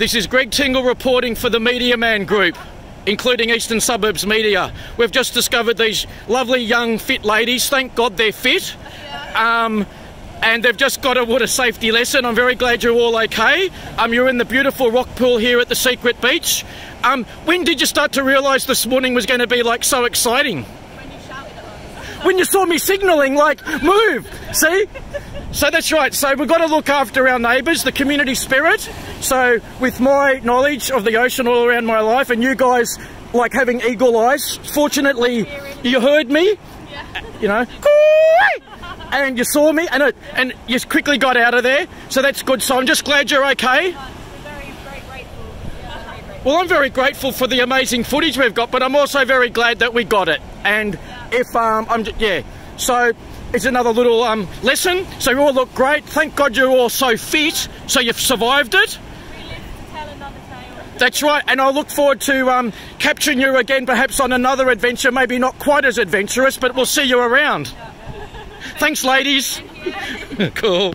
This is Greg Tingle reporting for the Media Man Group, including Eastern Suburbs Media. We've just discovered these lovely young fit ladies. Thank God they're fit. Um, and they've just got a water safety lesson. I'm very glad you're all okay. Um, you're in the beautiful rock pool here at the Secret Beach. Um, when did you start to realise this morning was going to be like so exciting? When you shouted at us. When you saw me signalling, like, move! See? So that's right. So we've got to look after our neighbours, the community spirit. So with my knowledge of the ocean all around my life, and you guys like having eagle eyes, fortunately you heard me. You know, and you saw me, and it, and you quickly got out of there. So that's good. So I'm just glad you're okay. We're very, very grateful. Yeah, very grateful. Well, I'm very grateful for the amazing footage we've got, but I'm also very glad that we got it. And if um, I'm yeah, so it's another little um lesson. So you all look great. Thank God you're all so fit. So you've survived it. That's right, and I look forward to um, capturing you again, perhaps on another adventure. Maybe not quite as adventurous, but we'll see you around. Thanks, ladies. cool.